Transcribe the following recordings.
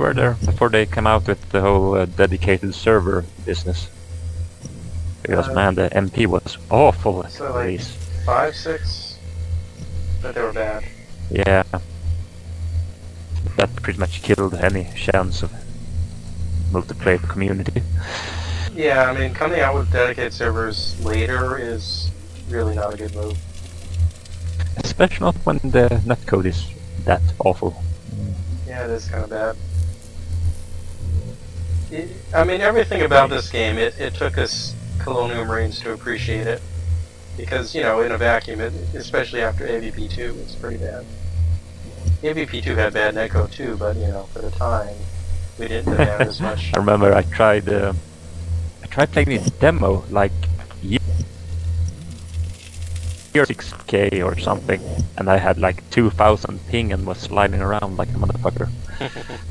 were there before they came out with the whole uh, dedicated server business. Because Uh, man, the MP was awful. so, at like- least. Five, six, but they were bad. Yeah. That pretty much killed any chance of multiplayer community. Yeah, I mean, coming out with dedicated servers later is really not a good move. Especially not when the netcode is that awful. Yeah, it is kind of bad. It, I mean, everything about this game, it, it took us Colonial Marines to appreciate it. Because, you know, in a vacuum, it, especially after AVP2, it's pretty bad. AVP2 had bad netcode too, but, you know, for the time, we didn't have as much. I remember I tried uh, I tried playing this demo like year 6k or something and I had like 2000 ping and was sliding around like a motherfucker.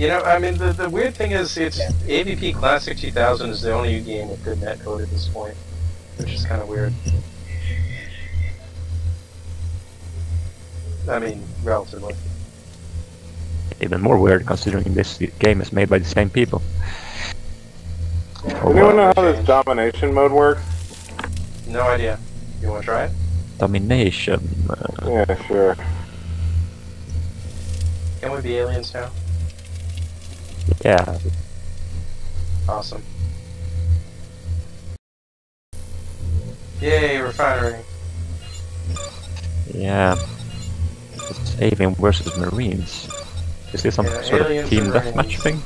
You know, I mean, the, the weird thing is, it's AVP Classic 2000 is the only game with good netcode at this point, which is kind of weird. I mean, relatively. Even more weird considering this game is made by the same people. Yeah, Oh, Anyone know how this domination mode works? No idea. You want to try it? Domination. Uh, Yeah, sure. Can we be aliens now? Yeah, Awesome. Yay, refinery. yeah. It's alien versus marines. Is this some Yeah, sort of team deathmatch thing?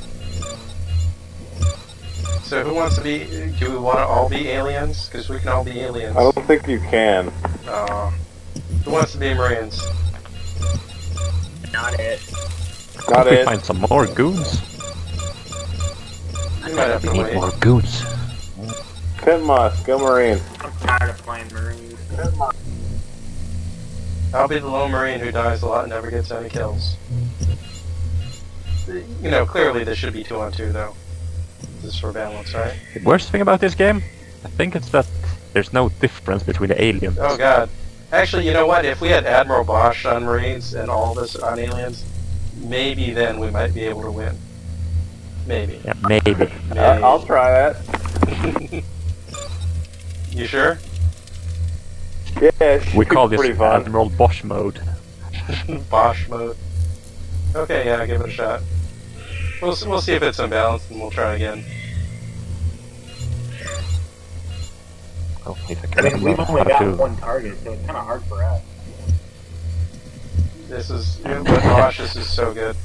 So who wants to be, do we want to all be aliens? Because we can all be aliens. I don't think you can. Aw. who wants to be Marines? Not it. Not If we it. find some more goons. We might have We to need more goons. Pimpmust, go Marine. I'm tired of playing Marines. I'll be the lone Marine who dies a lot and never gets any kills. You know, clearly this should be two on two though. Just for balance, right? The worst thing about this game, I think it's that there's no difference between the aliens. Oh god. Actually, you know what? If we had Admiral Bosch on Marines and all this on aliens, maybe then we might be able to win. Maybe. Yeah, maybe. Maybe. I- I'll try that. you sure? Yeah, it We call this pretty fun. Admiral Bosch mode. Bosch mode. Okay, yeah, give it a shot. We'll, we'll see if it's unbalanced and we'll try again. Oh, I I mean, we've only got to... one target, so it's kind of hard for us. This is with Bosch. This is so good.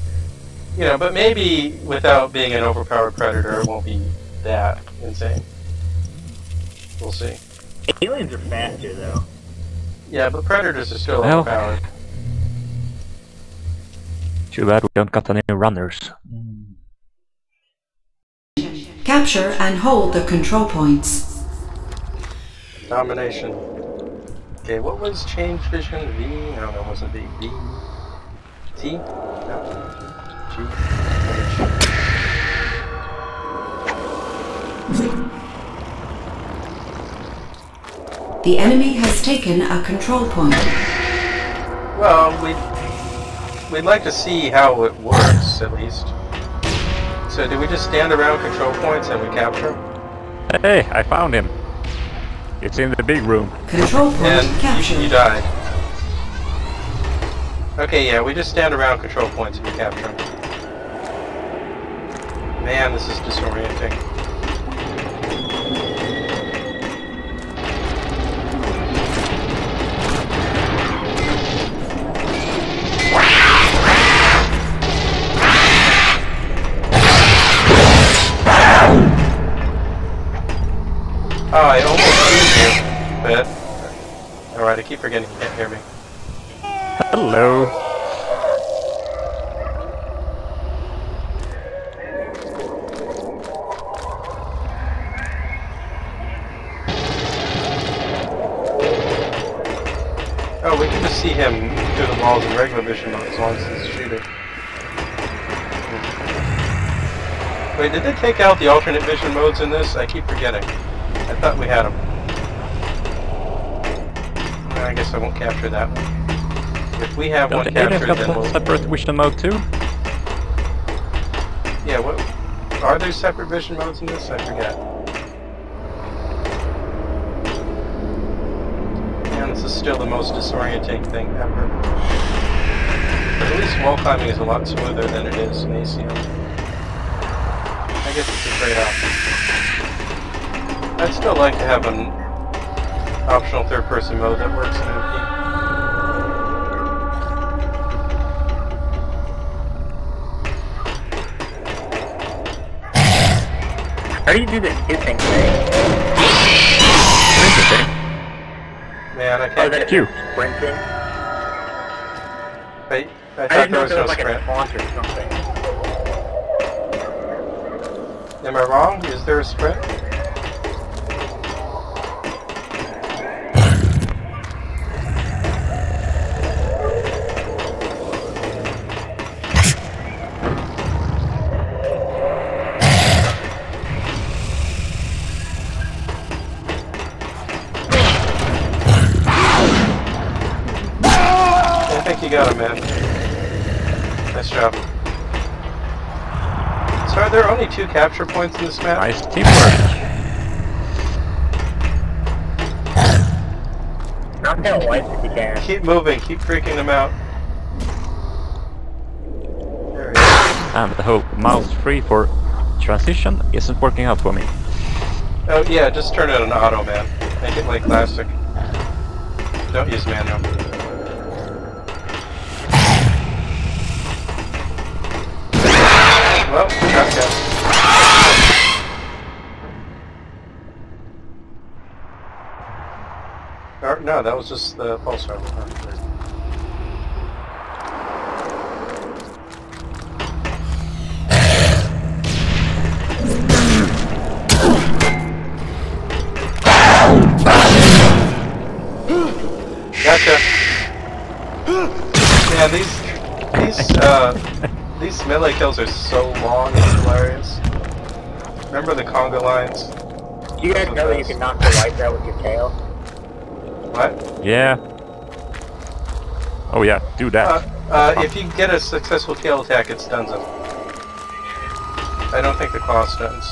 You know, but maybe without being an overpowered predator, it won't be that insane. We'll see. Aliens are faster, though. Yeah, but predators are still Well- overpowered. Too bad we don't got any runners. Capture and hold the control points. Domination. Okay, what was change vision? V? No, that wasn't V. V. T? No. G. H. The enemy has taken a control point. Well, we'd, we'd like to see how it works, at least. So do we just stand around control points and we capture them? Hey, I found him. It's in the big room. Control point And you, you died. Okay, yeah, we just stand around control points and we capture them. Man, this is disorienting. Oh, I almost killed you, but... Alright, I keep forgetting you can't hear me. Hello. Oh, we can just see him through the walls in regular vision mode as long as he's shooting. Wait, did they take out the alternate vision modes in this? I keep forgetting. I thought we had them. I guess I won't capture that one. If we have Don't one captured, got then a we'll... separate vision mode too? yeah, what are there separate vision modes in this? I forget. Man, this is still the most disorienting thing ever. But at least wall climbing is a lot smoother than it is in ACM. I guess it's a trade-off. I'd still like to have an optional third-person mode that works in MP. How do you do this hissing thing? Interesting. Man, I Oh, can't that's get... you. sprinting? I, I I didn't know was if no there was like a taunt or something. Am I wrong? Is there a sprint? I think you got him, man. Nice job. So are there only two capture points in this map? Nice teamwork. Knock down lights if you can. Keep moving, keep freaking them out. There he is. And the whole mouse free for transition isn't working out for me. Oh yeah, just turn it on auto, man. Make it like classic. Don't use manual. No, that was just the pulse rifle. Gotcha. Man, these these uh these melee kills are so long. It's hilarious. Remember the conga lines? Do you guys know that you can knock the lights out with your tail? What? Yeah. Oh yeah, do Uh, that. uh, if you get a successful tail attack, it stuns him. I don't think the claw stuns.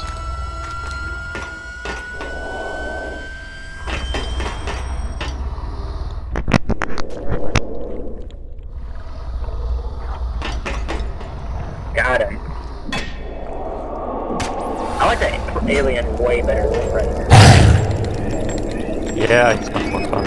Got him. I like that alien way better than Predator. Yeah, it's much more fun.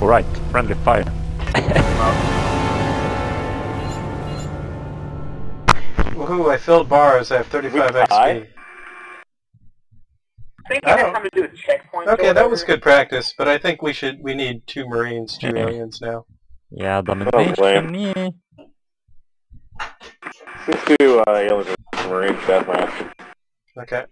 Oh right, friendly fire. Woohoo! I filled bars. I have 35 XP. I think I it has don't- something to do with checkpoints. Okay, that was good practice, but I think we should we need two Marines, two Okay. aliens now. Yeah, domination. Yeah. Let's do uh, Aliens and Marines Deathmatch. Okay.